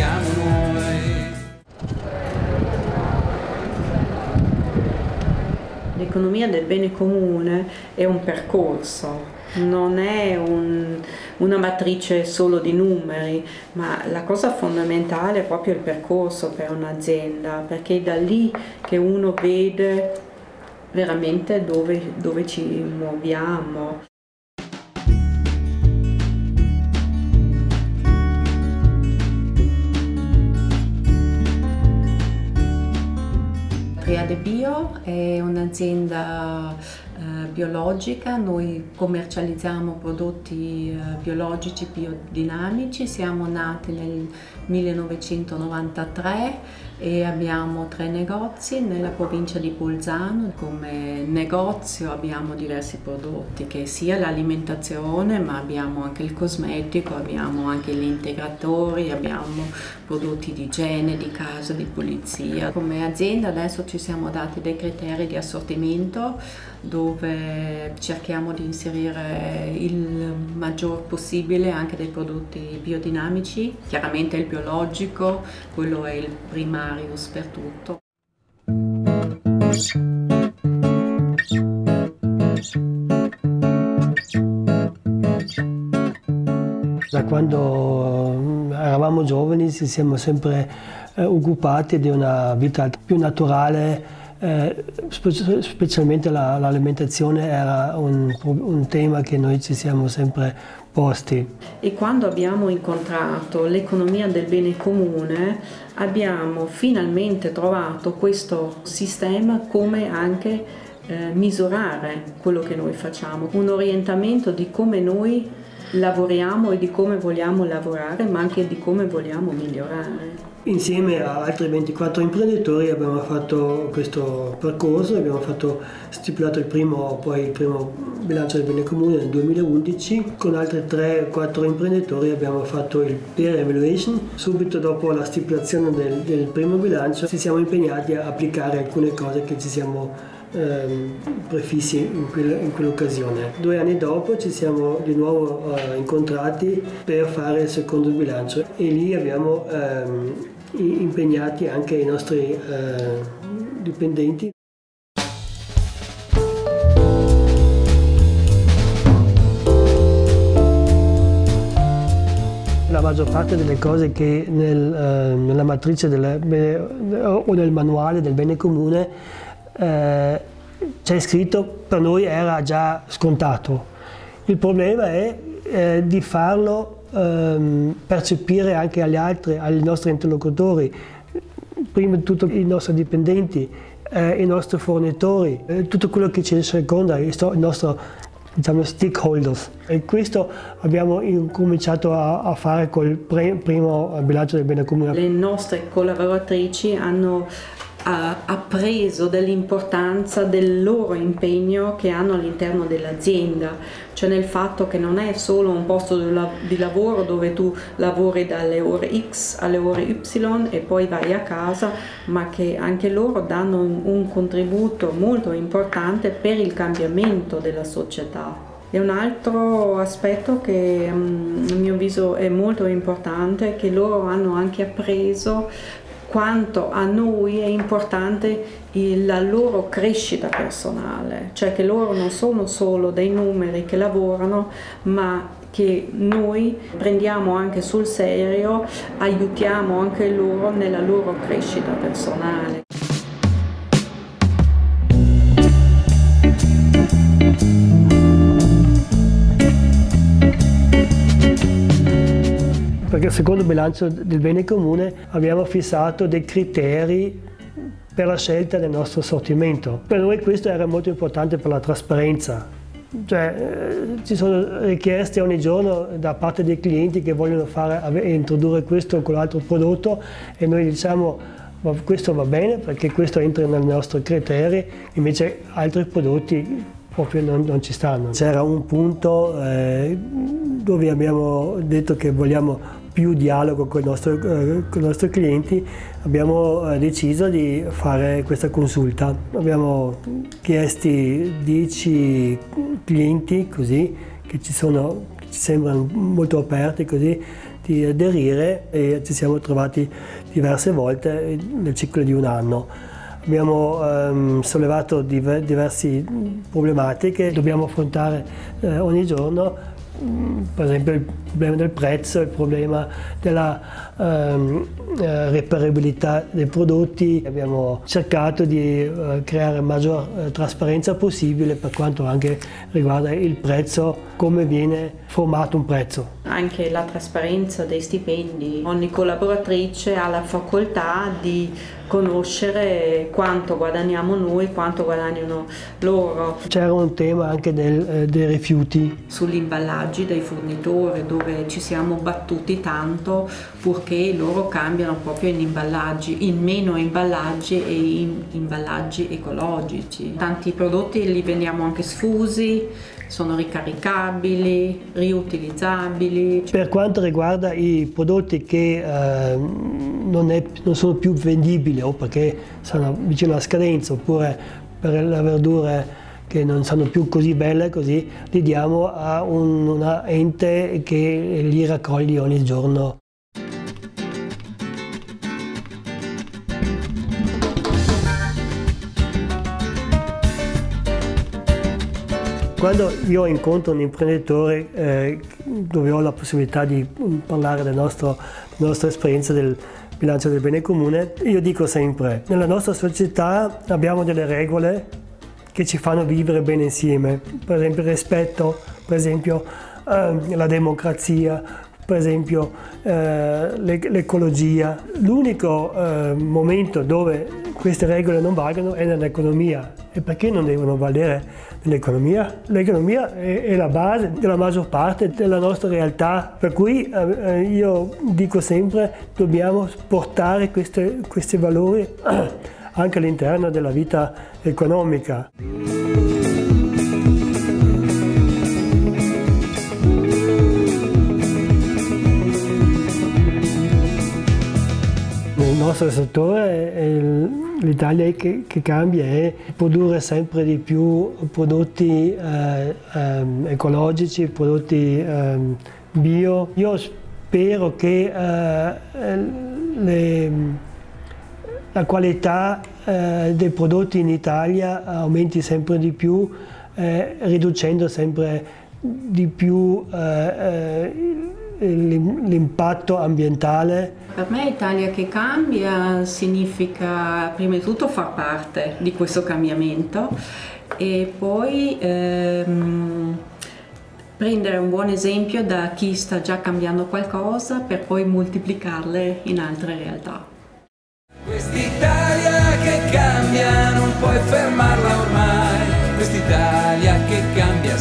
siamo noi. L'economia del bene comune è un percorso, non è un, una matrice solo di numeri, ma la cosa fondamentale è proprio il percorso per un'azienda, perché è da lì che uno vede veramente dove, dove ci muoviamo. Triade Bio è un'azienda eh, biologica, noi commercializziamo prodotti eh, biologici biodinamici, siamo nati nel 1993 e abbiamo tre negozi nella provincia di Bolzano. Come negozio abbiamo diversi prodotti che sia l'alimentazione ma abbiamo anche il cosmetico, abbiamo anche gli integratori, abbiamo prodotti di igiene, di casa, di pulizia. Come azienda adesso ci siamo dati dei criteri di assortimento dove cerchiamo di inserire il maggior possibile anche dei prodotti biodinamici, chiaramente il biologico, quello è il primarius per tutto. Da quando eravamo giovani ci siamo sempre eh, occupati di una vita più naturale, eh, specialmente l'alimentazione era un, un, tema che noi ci siamo sempre posti. E quando abbiamo incontrato l'economia del bene comune abbiamo finalmente trovato questo sistema come anche eh, misurare quello che noi facciamo, un orientamento di come noi lavoriamo e di come vogliamo lavorare, ma anche di come vogliamo migliorare. Insieme a altri 24 imprenditori abbiamo fatto questo percorso, abbiamo fatto, stipulato il primo, poi il primo bilancio del bene comune nel 2011, con altri 3-4 imprenditori abbiamo fatto il peer evaluation. Subito dopo la stipulazione del, del primo bilancio ci siamo impegnati a applicare alcune cose che ci siamo ehm, prefissi in, quel, in, quell'occasione. Due anni dopo ci siamo di nuovo eh, incontrati per fare il secondo bilancio e lì abbiamo ehm, impegnati anche i nostri eh, dipendenti. la maggior parte delle cose che nel, eh, nella matrice del, o nel manuale del bene comune eh, c'è scritto per noi era già scontato. Il problema è eh, di farlo ehm, percepire anche agli altri, ai nostri interlocutori, prima di tutto i nostri dipendenti, eh, i nostri fornitori, eh, tutto quello che ci circonda, il, il nostro diciamo, stakeholders. E questo abbiamo comincito a, a fare col primo bilancio del bene comune. Le nostre collaboratrici hanno ha appreso dell'importanza del loro impegno che hanno all'interno dell'azienda, cioè nel fatto che non è solo un posto di lavoro dove tu lavori dalle ore X alle ore Y e poi vai a casa, ma che anche loro danno un contributo molto importante per il cambiamento della società. E un altro aspetto che mm, a mio avviso è molto importante è che loro hanno anche appreso quanto a noi è importante la loro crescita personale, cioè che loro non sono solo dei numeri che lavorano, ma che noi prendiamo anche sul serio, aiutiamo anche loro nella loro crescita personale. Secondo il bilancio del bene comune abbiamo fissato dei criteri per la scelta del nostro assortimento. Per noi questo era molto importante per la trasparenza. Cioè, eh, ci sono richieste ogni giorno da parte dei clienti che vogliono fare, introdurre questo o quell'altro prodotto e noi diciamo questo va bene perché questo entra nei nostri criteri, invece altri prodotti proprio non, non ci stanno. C'era un punto eh, dove abbiamo detto che vogliamo più dialogo con, nostro, eh, con i nostri clienti abbiamo eh, deciso di fare questa consulta. Abbiamo chiesto 10 clienti così che ci, sono, che ci sembrano molto aperti così, di aderire e ci siamo trovati diverse volte nel ciclo di un anno. Abbiamo ehm, sollevato diver diverse problematiche, dobbiamo affrontare eh, ogni giorno per esempio il problema del prezzo, il problema della ehm, eh, reperibilità dei prodotti. Abbiamo cercato di eh, creare maggior eh, trasparenza possibile per quanto anche riguarda il prezzo, come viene formato un prezzo. Anche la trasparenza dei stipendi. Ogni collaboratrice ha la facoltà di conoscere quanto guadagniamo noi, quanto guadagnano loro. C'era un tema anche del, eh, dei rifiuti. Sugli imballaggi dei fornitori dove ci siamo battuti tanto purché loro cambiano proprio in imballaggi, in meno imballaggi e in imballaggi ecologici. Tanti prodotti li vendiamo anche sfusi, sono ricaricabili, riutilizzabili. Per quanto riguarda i prodotti che eh, non, è, non, sono più vendibili o perché sono vicino alla scadenza oppure per le verdure che non sono più così belle così, li diamo a un, una ente che li raccoglie ogni giorno. Quando io incontro un imprenditore eh, dove ho la possibilità di parlare della nostra, esperienza del bilancio del bene comune, io dico sempre, nella nostra società abbiamo delle regole che ci fanno vivere bene insieme, per esempio il rispetto, per esempio eh, la democrazia, per esempio eh, l'ecologia. L'unico eh, momento dove queste regole non valgono è nell'economia. E perché non devono valere nell'economia? L'economia è, è, la base della maggior parte della nostra realtà, per cui eh, eh io dico sempre dobbiamo portare queste, questi valori anche all'interno della vita economica. nostro settore l'Italia che, che, cambia è produrre sempre di più prodotti eh, eh, ecologici, prodotti eh, bio. Io spero che eh, le, la qualità eh, dei prodotti in Italia aumenti sempre di più, eh, riducendo sempre di più l'impatto ambientale? Per me Italia che cambia significa prima di tutto far parte di questo cambiamento e poi ehm, prendere un buon esempio da chi sta già cambiando qualcosa per poi moltiplicarle in altre realtà. Quest'Italia che cambia non puoi fermarla ormai, quest'Italia che cambia